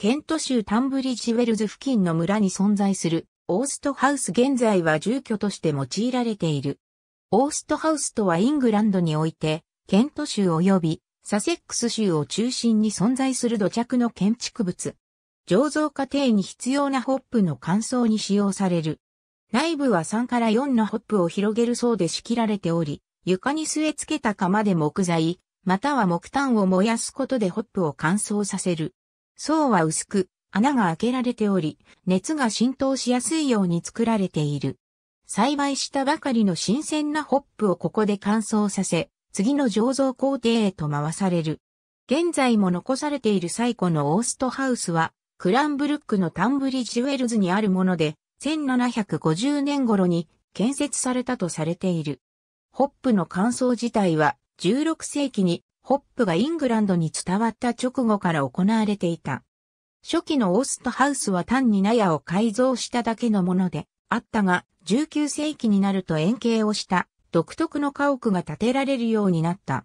ケント州タンブリッジウェルズ付近の村に存在するオーストハウス現在は住居として用いられている。オーストハウスとはイングランドにおいて、ケント州及びサセックス州を中心に存在する土着の建築物。醸造過程に必要なホップの乾燥に使用される。内部は3から4のホップを広げる層で仕切られており、床に据え付けた釜で木材、または木炭を燃やすことでホップを乾燥させる。層は薄く、穴が開けられており、熱が浸透しやすいように作られている。栽培したばかりの新鮮なホップをここで乾燥させ、次の醸造工程へと回される。現在も残されている最古のオーストハウスは、クランブルックのタンブリジウェルズにあるもので、1750年頃に建設されたとされている。ホップの乾燥自体は16世紀にホップがイングランドに伝わった直後から行われていた。初期のオーストハウスは単に納屋を改造しただけのものであったが、19世紀になると円形をした独特の家屋が建てられるようになった。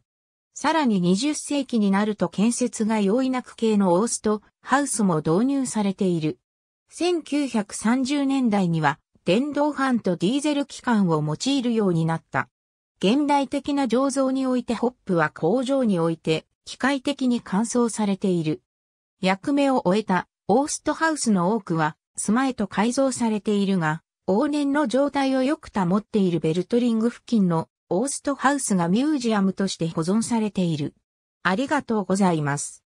さらに20世紀になると建設が容易な区系のオーストハウスも導入されている。1930年代には電動ファンとディーゼル機関を用いるようになった。現代的な醸造においてホップは工場において機械的に乾燥されている。役目を終えたオーストハウスの多くはスマへと改造されているが、往年の状態をよく保っているベルトリング付近のオーストハウスがミュージアムとして保存されている。ありがとうございます。